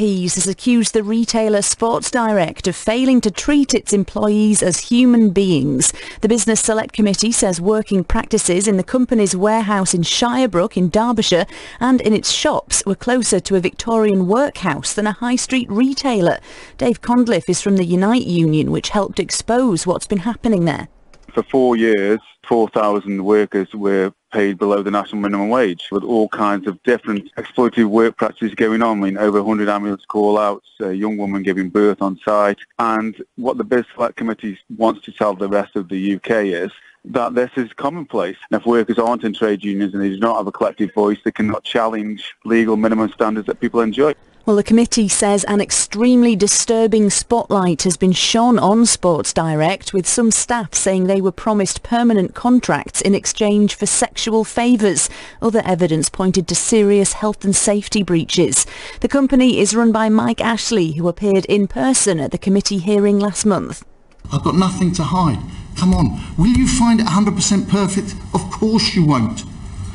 Pease has accused the retailer Sports Direct of failing to treat its employees as human beings. The Business Select Committee says working practices in the company's warehouse in Shirebrook in Derbyshire and in its shops were closer to a Victorian workhouse than a high street retailer. Dave Condliffe is from the Unite Union, which helped expose what's been happening there. For four years, 4,000 workers were paid below the national minimum wage with all kinds of different exploitative work practices going on. I mean, over 100 ambulance call-outs, a young woman giving birth on site. And what the BIS Select Committee wants to tell the rest of the UK is that this is commonplace. And if workers aren't in trade unions and they do not have a collective voice, they cannot challenge legal minimum standards that people enjoy. Well, the committee says an extremely disturbing spotlight has been shone on Sports Direct, with some staff saying they were promised permanent contracts in exchange for sexual favours. Other evidence pointed to serious health and safety breaches. The company is run by Mike Ashley, who appeared in person at the committee hearing last month. I've got nothing to hide. Come on, will you find it 100% perfect? Of course you won't.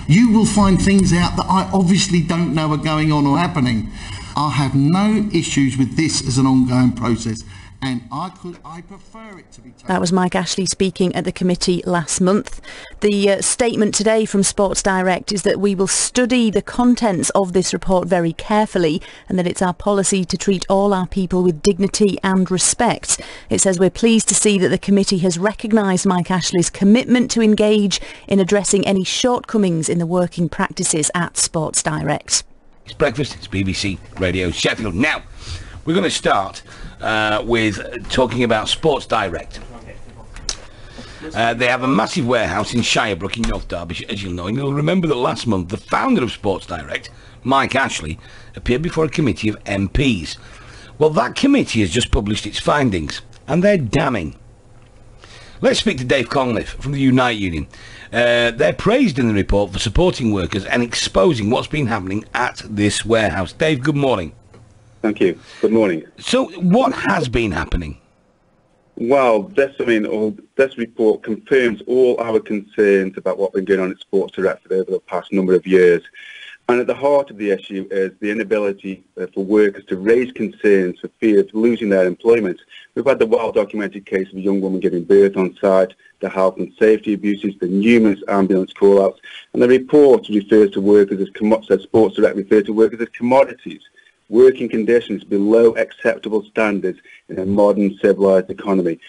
You will find things out that I obviously don't know are going on or happening. I have no issues with this as an ongoing process and I could I prefer it to be That was Mike Ashley speaking at the committee last month. The uh, statement today from Sports Direct is that we will study the contents of this report very carefully and that it's our policy to treat all our people with dignity and respect. It says we're pleased to see that the committee has recognised Mike Ashley's commitment to engage in addressing any shortcomings in the working practices at Sports Direct. It's breakfast. It's BBC Radio Sheffield. Now, we're going to start uh, with talking about Sports Direct. Uh, they have a massive warehouse in Shirebrook in North Derbyshire, as you'll know. And you'll remember that last month, the founder of Sports Direct, Mike Ashley, appeared before a committee of MPs. Well, that committee has just published its findings, and they're damning. Let's speak to Dave Condliffe from the Unite Union. Uh, they're praised in the report for supporting workers and exposing what's been happening at this warehouse. Dave, good morning. Thank you. Good morning. So, what has been happening? Well, this, I mean, this report confirms all our concerns about what's been going on at Sports Direct over the past number of years. And at the heart of the issue is the inability uh, for workers to raise concerns for fear of losing their employment. We've had the well-documented case of a young woman giving birth on site, the health and safety abuses, the numerous ambulance call-outs, and the report refers to workers as, says Sports Direct refers to workers as commodities, working conditions below acceptable standards in a modern civilised economy.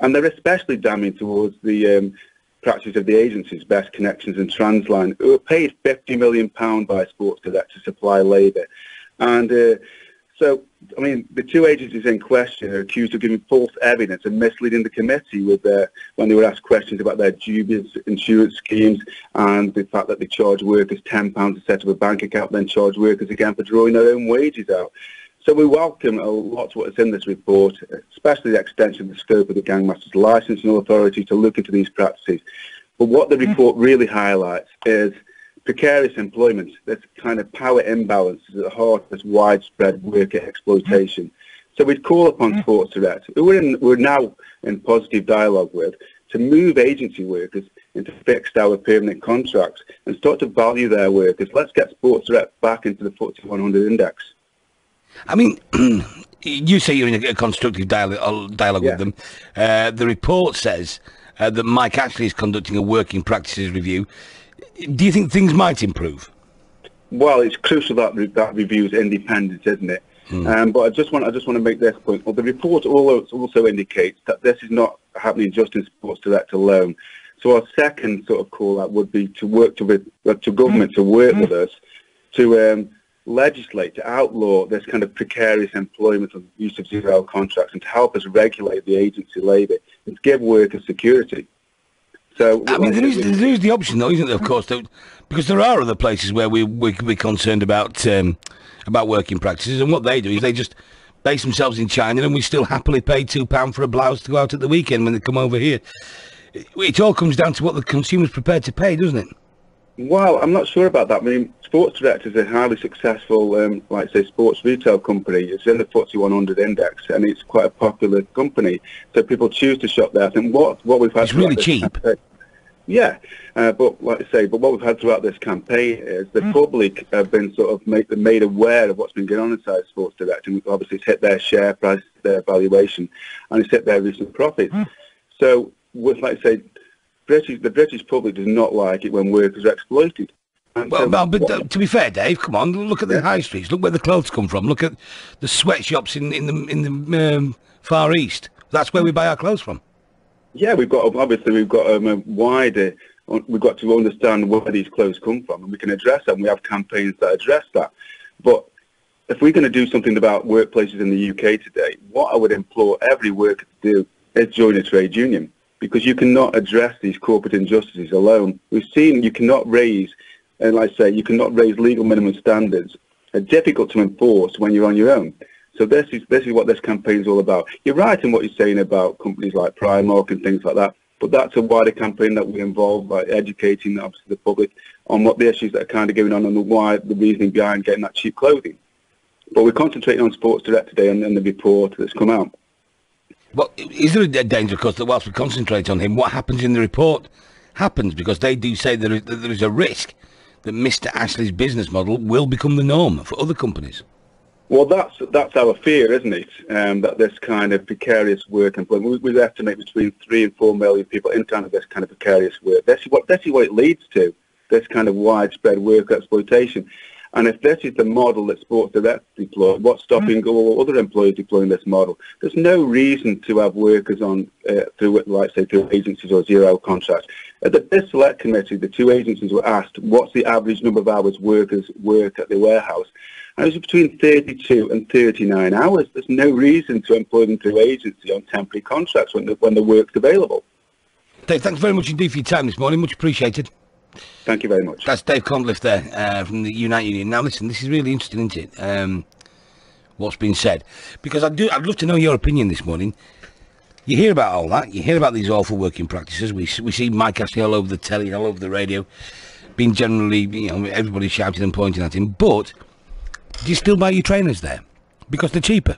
And they're especially damning towards the um, practice of the agencies, Best Connections and Transline, who were paid £50 million by Sports Direct to supply labour. And uh, so, I mean, the two agencies in question are accused of giving false evidence and misleading the committee with their, when they were asked questions about their dubious insurance schemes and the fact that they charge workers £10 to set up a bank account, then charge workers again for drawing their own wages out. So we welcome a lot of what's in this report, especially the extension of the scope of the Gangmasters Licensing Authority to look into these practices. But what the mm-hmm. report really highlights is precarious employment, this kind of power imbalance is at the heart of this widespread worker exploitation. Mm-hmm. So we'd call upon mm-hmm. Sports Direct, who we're, in, we're now in positive dialogue with, to move agency workers into fixed hour permanent contracts and start to value their workers. Let's get Sports Direct back into the FTSE 100 index. I mean, you say you're in a constructive dialogue, uh, dialogue yeah. with them. Uh, the report says uh, that Mike Ashley is conducting a working practices review. Do you think things might improve? Well, it's crucial that that review is independent, isn't it? Hmm. Um, but I just want I just want to make this point. Well, the report also indicates that this is not happening just in Sports Direct alone. So our second sort of call out would be to work to, uh, to government to work with us to um, legislate to outlaw this kind of precarious employment and use of zero contracts and to help us regulate the agency labour and give workers security. So I mean, there is, there is the option, though, isn't there? Of course, because there are other places where we we could be concerned about um, about working practices, and what they do is they just base themselves in China, and we still happily pay two pound for a blouse to go out at the weekend when they come over here. It all comes down to what the consumer's prepared to pay, doesn't it? Well, I'm not sure about that. I mean, Sports Direct is a highly successful, um, like say, sports retail company. It's in the FTSE 100 index, and it's quite a popular company. So people choose to shop there. I think what what we've had. It's really cheap. Yeah, uh, but like I say, but what we've had throughout this campaign is the mm. public have been sort of made, made aware of what's been going on inside Sports Direct, and obviously it's hit their share price, their valuation, and it's hit their recent profits. Mm. So, with like I say, British, the British public does not like it when workers are exploited. well, so well, but uh, to be fair, Dave, come on, look at the yeah. high streets. Look where the clothes come from. Look at the sweatshops in in the in the um, far east. That's where we buy our clothes from. Yeah, we've got obviously we've got um, a wider. We've got to understand where these clothes come from, and we can address them. We have campaigns that address that. But if we're going to do something about workplaces in the UK today, what I would implore every worker to do is join a trade union because you cannot address these corporate injustices alone. We've seen you cannot raise, and like I say, you cannot raise legal minimum standards. They're difficult to enforce when you're on your own. So this is this is what this campaign is all about. You're right in what you're saying about companies like Primark and things like that, but that's a wider campaign that we involve by educating obviously the public on what the issues that are kind of going on and the why the reasoning behind getting that cheap clothing. But we're concentrating on Sports Direct today and, and the report that's come out. Well, is there a danger because that whilst we concentrate on him, what happens in the report happens because they do say there is, that there is a risk that Mr. Ashley's business model will become the norm for other companies. Well, that's that's our fear, isn't it? Um, that this kind of precarious work employment, we, we estimate between three and four million people in kind of this kind of precarious work. This is what this is what it leads to, this kind of widespread work exploitation. And if this is the model that Sports Direct deploy, what's stopping mm. all other employers deploying this model? There's no reason to have workers on uh, through, like say, through agencies or zero contracts. At the BIS Select Committee, the two agencies were asked what's the average number of hours workers work at the warehouse, and it was between 32 and 39 hours. There's no reason to employ them through agency on temporary contracts when the, when the work's available. Dave, thanks very much indeed for your time this morning. Much appreciated. Thank you very much. That's Dave Condliffe there uh, from the Unite Union. Now, listen, this is really interesting, isn't it? Um, what's been said, because I do. I'd love to know your opinion this morning. You hear about all that. You hear about these awful working practices. We we see Mike Ashley all over the telly, all over the radio, being generally, you know, everybody shouting and pointing at him. But do you still buy your trainers there? Because they're cheaper.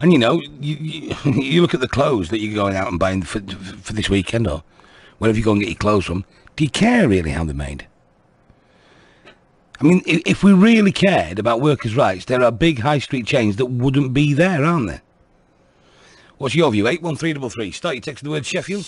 And you know, you, you, you, look at the clothes that you're going out and buying for, for this weekend or wherever you go and get your clothes from. Do you care really how they're made? I mean, if we really cared about workers' rights, there are big high street chains that wouldn't be there, aren't there? What's your view? 81333. Start your text with the word Sheffield.